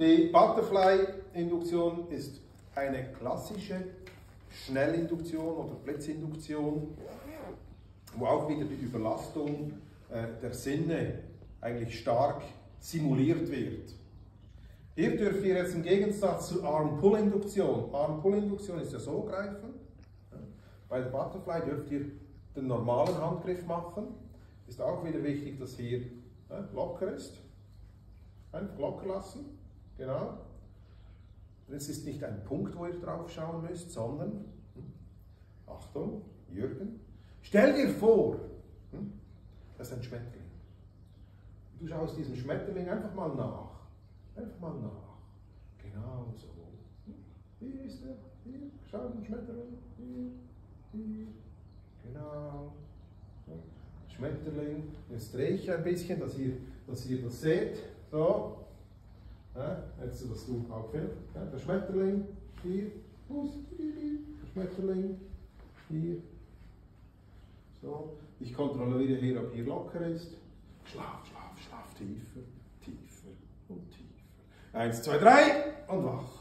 Die Butterfly-Induktion ist eine klassische Schnellinduktion oder Blitzinduktion, wo auch wieder die Überlastung äh, der Sinne eigentlich stark simuliert wird. Hier dürft ihr jetzt im Gegensatz zur Arm-Pull-Induktion, Arm-Pull-Induktion ist ja so greifen, bei der Butterfly dürft ihr den normalen Handgriff machen. Ist auch wieder wichtig, dass hier locker ist. Einfach locker lassen, genau. Es ist nicht ein Punkt, wo ihr drauf schauen müsst, sondern, hm, Achtung, Jürgen, stell dir vor, hm, das ist ein Schmetterling. Du schaust diesem Schmetterling einfach mal nach. Einfach mal nach. Genau so. Hm, hier ist er, hier, schau den Schmetterling, hier, hier, genau. Schmetterling, jetzt drehe ich ein bisschen, dass ihr, dass ihr das seht. So, jetzt, dass du auch. Ja, der Schmetterling, hier, der Schmetterling, hier. So, ich kontrolliere hier, ob hier locker ist. Schlaf, schlaf, schlaf, tiefer, tiefer und tiefer. Eins, zwei, drei und wach.